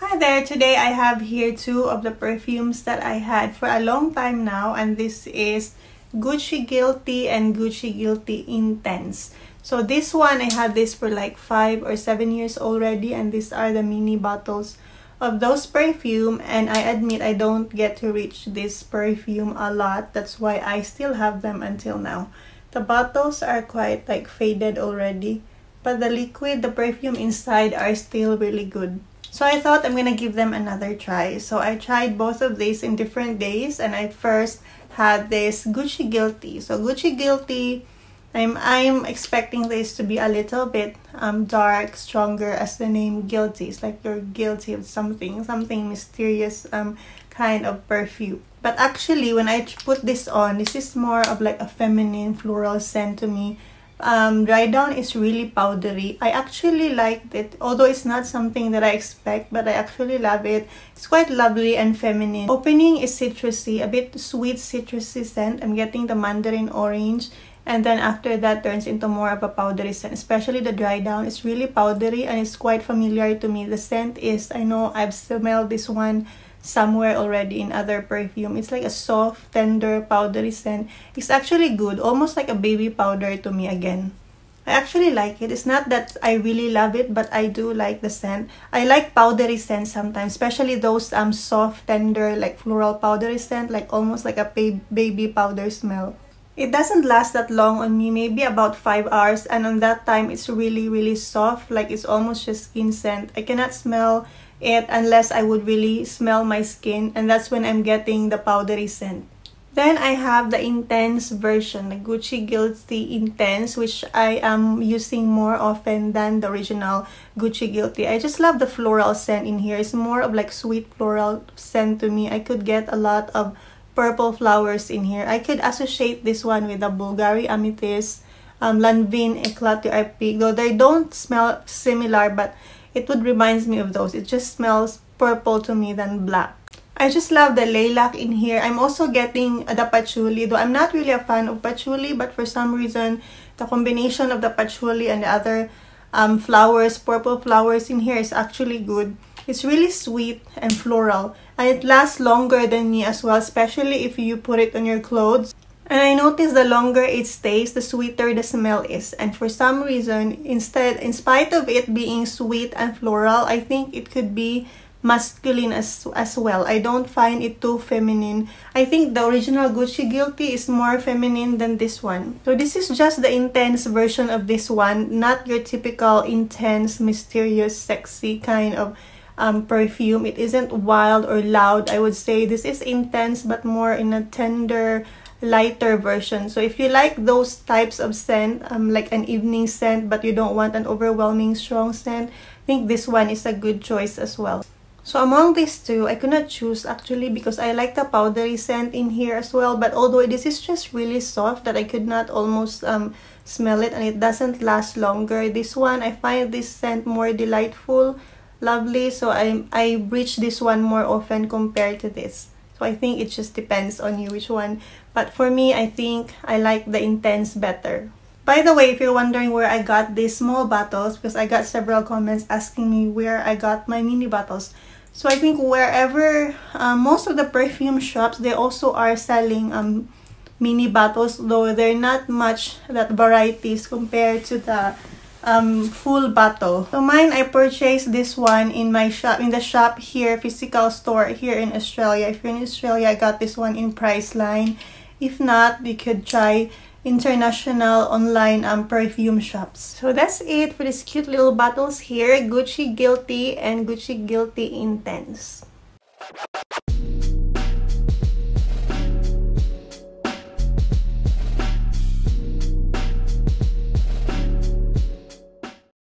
Hi there! Today I have here two of the perfumes that I had for a long time now and this is Gucci Guilty and Gucci Guilty Intense. So this one, I had this for like 5 or 7 years already and these are the mini bottles of those perfume and I admit I don't get to reach this perfume a lot. That's why I still have them until now. The bottles are quite like faded already but the liquid, the perfume inside are still really good. So I thought I'm gonna give them another try. So I tried both of these in different days and I first had this Gucci Guilty. So Gucci Guilty, I'm I'm expecting this to be a little bit um dark, stronger as the name Guilty. It's like you're guilty of something, something mysterious um kind of perfume. But actually when I put this on, this is more of like a feminine floral scent to me um, dry down is really powdery. I actually liked it, although it's not something that I expect, but I actually love it. It's quite lovely and feminine. Opening is citrusy, a bit sweet citrusy scent. I'm getting the mandarin orange. And then after that turns into more of a powdery scent, especially the dry down. It's really powdery and it's quite familiar to me. The scent is, I know I've smelled this one somewhere already in other perfume. It's like a soft, tender, powdery scent. It's actually good, almost like a baby powder to me again. I actually like it. It's not that I really love it, but I do like the scent. I like powdery scent sometimes, especially those um soft, tender, like floral powdery scent, like almost like a baby powder smell. It doesn't last that long on me, maybe about 5 hours, and on that time, it's really, really soft, like it's almost just skin scent. I cannot smell it unless I would really smell my skin and that's when I'm getting the powdery scent. Then I have the intense version, the Gucci Guilty Intense, which I am using more often than the original Gucci Guilty. I just love the floral scent in here. It's more of like sweet floral scent to me. I could get a lot of purple flowers in here. I could associate this one with the Bulgari Amethyst, um, Lanvin Eclat d'Arpège, though they don't smell similar, but it would reminds me of those. It just smells purple to me than black. I just love the lilac in here. I'm also getting the patchouli, though I'm not really a fan of patchouli, but for some reason, the combination of the patchouli and the other um, flowers, purple flowers in here is actually good. It's really sweet and floral, and it lasts longer than me as well, especially if you put it on your clothes. And I noticed the longer it stays, the sweeter the smell is. And for some reason, instead, in spite of it being sweet and floral, I think it could be masculine as, as well. I don't find it too feminine. I think the original Gucci Guilty is more feminine than this one. So this is just the intense version of this one, not your typical intense, mysterious, sexy kind of um, perfume. It isn't wild or loud. I would say this is intense but more in a tender, lighter version. So if you like those types of scent, um, like an evening scent, but you don't want an overwhelming strong scent, I think this one is a good choice as well. So among these two, I could not choose actually because I like the powdery scent in here as well. But although this is just really soft that I could not almost um, smell it and it doesn't last longer. This one, I find this scent more delightful, lovely. So I, I reach this one more often compared to this. So I think it just depends on you which one. But for me, I think I like the intense better. By the way, if you're wondering where I got these small bottles, because I got several comments asking me where I got my mini bottles. So I think wherever, um, most of the perfume shops, they also are selling um, mini bottles, though they're not much that varieties compared to the um, full bottle. So mine, I purchased this one in my shop, in the shop here, physical store here in Australia. If you're in Australia, I got this one in Priceline. If not, you could try international online um, perfume shops. So that's it for these cute little bottles here. Gucci Guilty and Gucci Guilty Intense.